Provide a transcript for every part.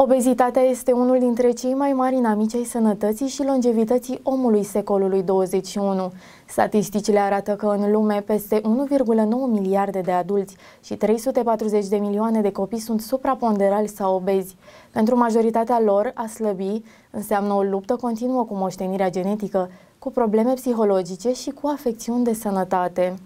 Obezitatea este unul dintre cei mai mari inamici ai sănătății și longevității omului secolului 21. Statisticile arată că în lume peste 1,9 miliarde de adulți și 340 de milioane de copii sunt supraponderali sau obezi. Pentru majoritatea lor, a slăbi înseamnă o luptă continuă cu moștenirea genetică, cu probleme psihologice și cu afecțiuni de sănătate.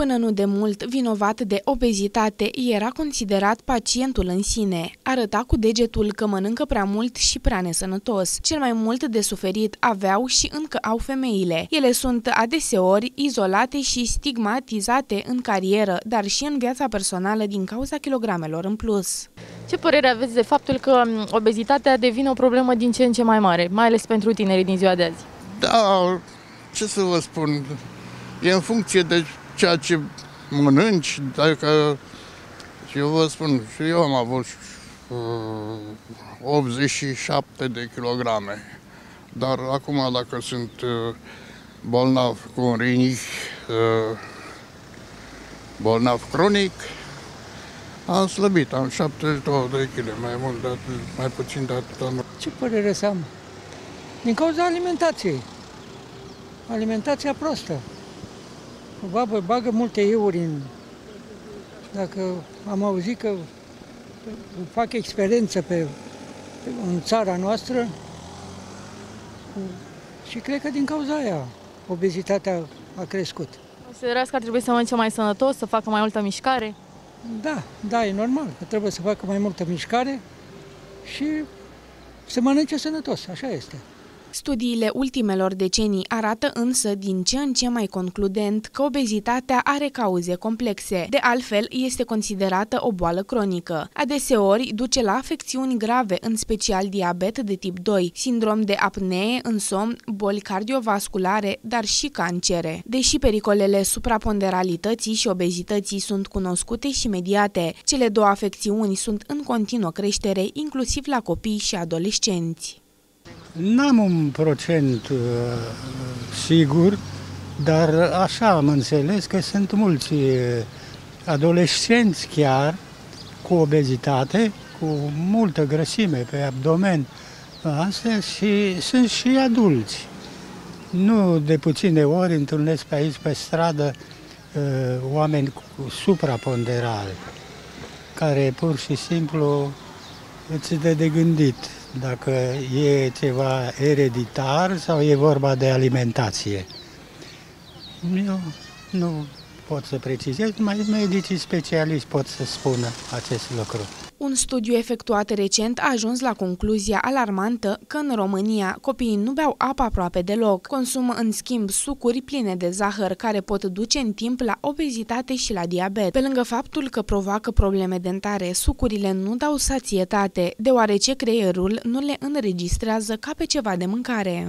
Până nu de mult, vinovat de obezitate era considerat pacientul în sine. Arăta cu degetul că mănâncă prea mult și prea nesănătos. Cel mai mult de suferit aveau și încă au femeile. Ele sunt adeseori izolate și stigmatizate în carieră, dar și în viața personală din cauza kilogramelor în plus. Ce părere aveți de faptul că obezitatea devine o problemă din ce în ce mai mare, mai ales pentru tinerii din ziua de azi? Da, ce să vă spun, e în funcție de ceea ce mănânci, dacă și eu vă spun, și eu am avut uh, 87 de kilograme, dar acum dacă sunt uh, bolnav cu un rinic, uh, bolnav cronic, am slăbit, am 72 de kg, mai mult de atât, mai puțin de atât. Ce părere să am? Din cauza alimentației. Alimentația prostă babă bagă multe euri în... Dacă am auzit că fac experiență pe, pe, în țara noastră și cred că din cauza aia obezitatea a crescut. Considerați că ar trebui să mănânce mai sănătos, să facă mai multă mișcare? Da, da, e normal, că trebuie să facă mai multă mișcare și să mănânce sănătos, așa este. Studiile ultimelor decenii arată însă din ce în ce mai concludent că obezitatea are cauze complexe. De altfel, este considerată o boală cronică. Adeseori duce la afecțiuni grave, în special diabet de tip 2, sindrom de apnee, însomn, boli cardiovasculare, dar și cancere. Deși pericolele supraponderalității și obezității sunt cunoscute și mediate, cele două afecțiuni sunt în continuă creștere, inclusiv la copii și adolescenți. N-am un procent uh, sigur, dar așa am înțeles că sunt mulți uh, adolescenți chiar cu obezitate, cu multă grăsime pe abdomen, astea și sunt și adulți. Nu de puține ori întâlnesc pe aici pe stradă uh, oameni cu supraponderal, care pur și simplu îți dă de gândit dacă e ceva ereditar sau e vorba de alimentație. Eu nu pot să precizez, mai medicii specialiști pot să spună acest lucru. Un studiu efectuat recent a ajuns la concluzia alarmantă că în România copiii nu beau apă aproape deloc, consumă în schimb sucuri pline de zahăr care pot duce în timp la obezitate și la diabet. Pe lângă faptul că provoacă probleme dentare, sucurile nu dau sațietate, deoarece creierul nu le înregistrează ca pe ceva de mâncare.